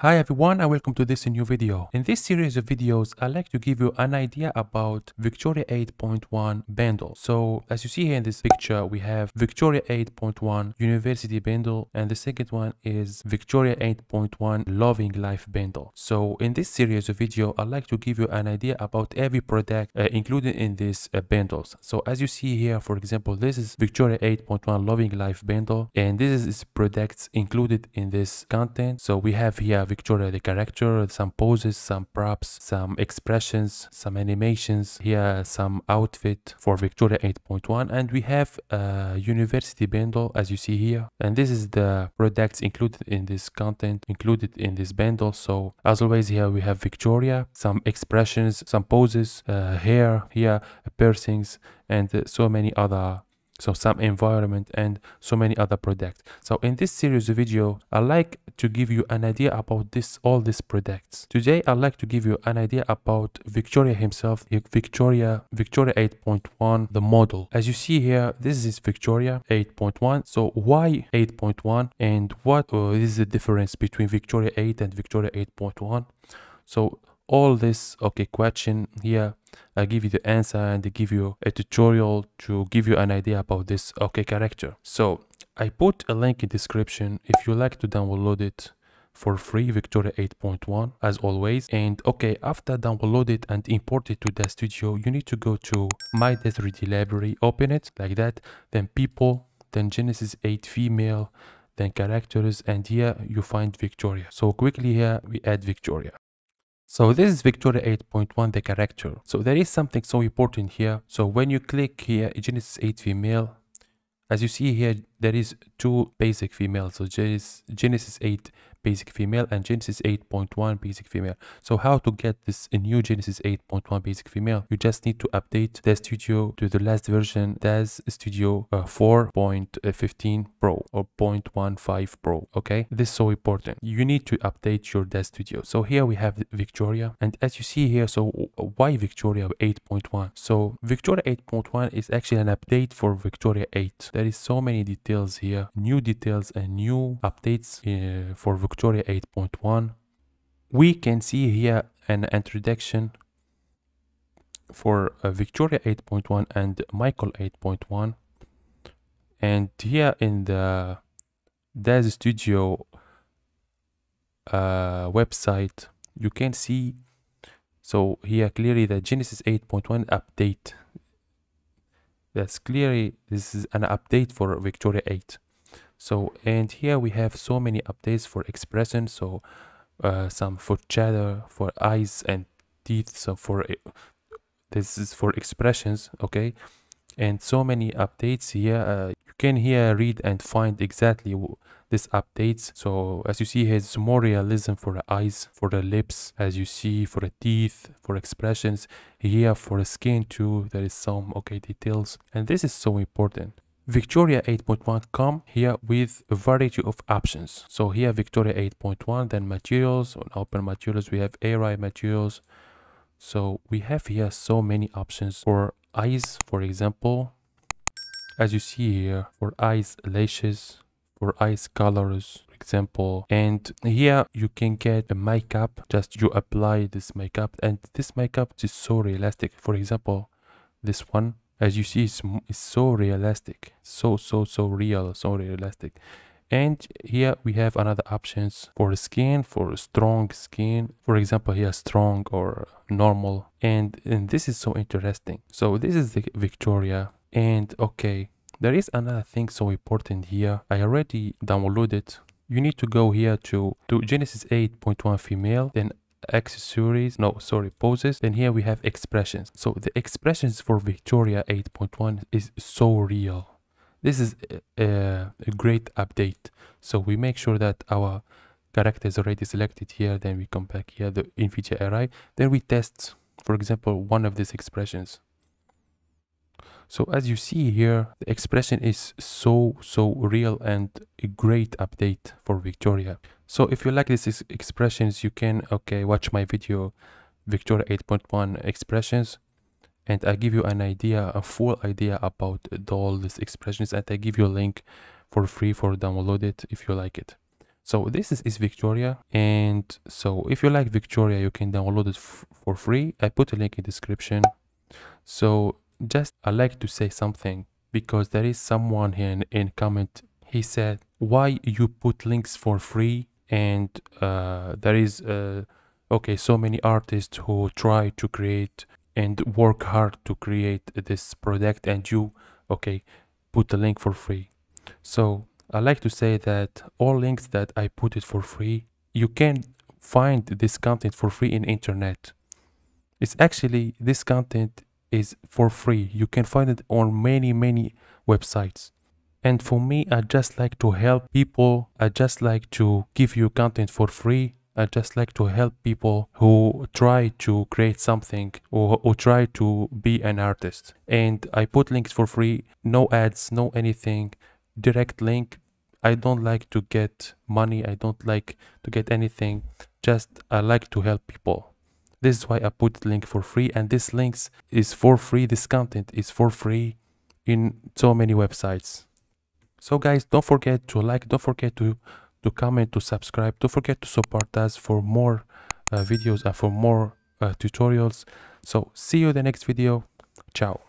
Hi everyone and welcome to this new video. In this series of videos, I'd like to give you an idea about Victoria 8.1 bundle. So as you see here in this picture, we have Victoria 8.1 University bundle and the second one is Victoria 8.1 Loving Life bundle. So in this series of video, I'd like to give you an idea about every product uh, included in these uh, bundles. So as you see here, for example, this is Victoria 8.1 Loving Life bundle and this is products included in this content. So we have here Victoria the character, some poses, some props, some expressions, some animations, here some outfit for Victoria 8.1 and we have a university bundle as you see here. And this is the products included in this content included in this bundle. So as always here we have Victoria, some expressions, some poses, uh, hair here, piercings and uh, so many other so some environment and so many other products. So in this series of video i like to give you an idea about this all these products. Today i'd like to give you an idea about victoria himself victoria victoria 8.1 the model. As you see here this is victoria 8.1 so why 8.1 and what uh, is the difference between victoria 8 and victoria 8.1 so all this okay question here. I give you the answer and I give you a tutorial to give you an idea about this okay character. So I put a link in description if you like to download it for free Victoria 8.1 as always. And okay after download it and import it to the studio you need to go to my 3d library open it like that then people then genesis 8 female then characters and here you find victoria. So quickly here we add victoria so this is Victoria 8.1, the character. So there is something so important here. So when you click here, Genesis 8 female, as you see here, there is two basic females. So Genesis 8 basic female and Genesis 8.1 basic female. So how to get this new Genesis 8.1 basic female? You just need to update the studio to the last version DAZ Studio uh, 4.15 Pro or 0.15 Pro. Okay, this is so important. You need to update your DAZ Studio. So here we have Victoria and as you see here, so why Victoria 8.1? So Victoria 8.1 is actually an update for Victoria 8. There is so many details here, new details and new updates uh, for Victoria Victoria 8.1 we can see here an introduction for uh, Victoria 8.1 and Michael 8.1 and here in the DAZ Studio uh, website you can see so here clearly the Genesis 8.1 update. That's clearly this is an update for Victoria 8 so and here we have so many updates for expression. So uh, some for chatter for eyes and teeth so for this is for expressions okay? And so many updates here. Uh, you can here read and find exactly this updates. So as you see it's more realism for the eyes for the lips as you see for the teeth for expressions. Here for the skin too there is some okay details. And this is so important Victoria 8.1 come here with a variety of options. So here Victoria 8.1, then materials, on open materials we have Iray materials. So we have here so many options for eyes, for example, as you see here, for eyes lashes, for eyes colors, for example. And here you can get a makeup, just you apply this makeup and this makeup is so realistic. For example, this one as you see it's, it's so realistic so so so real so realistic. And here we have another options for skin for strong skin. For example here strong or normal. And and this is so interesting. So this is the victoria. And okay there is another thing so important here. I already downloaded. You need to go here to to genesis 8.1 female then accessories no sorry poses then here we have expressions. So the expressions for victoria 8.1 is so real. This is a, a, great update. So we make sure that our character is already selected here then we come back here the nvidia iray then we test for example one of these expressions. So as you see here, the expression is so, so real and a great update for Victoria. So if you like these expressions, you can, okay, watch my video, Victoria 8.1 expressions. And I give you an idea, a full idea about all these expressions. And I give you a link for free for download it if you like it. so this is, is victoria and so if you like victoria you can download it for free i put a link in description so just i like to say something because there is someone here in, in comment he said why you put links for free and uh, there is uh, okay so many artists who try to create and work hard to create this product and you okay put the link for free so I like to say that all links that I put it for free, you can find this content for free in internet. It's actually, this content is for free. You can find it on many, many websites. And for me, I just like to help people. I just like to give you content for free. I just like to help people who try to create something or, or try to be an artist. And I put links for free, no ads, no anything direct link i don't like to get money i don't like to get anything just i like to help people this is why i put link for free and this links is for free this content is for free in so many websites so guys don't forget to like don't forget to to comment to subscribe. Don't forget to support us for more uh, videos and for more uh, tutorials. So see you in the next video. Ciao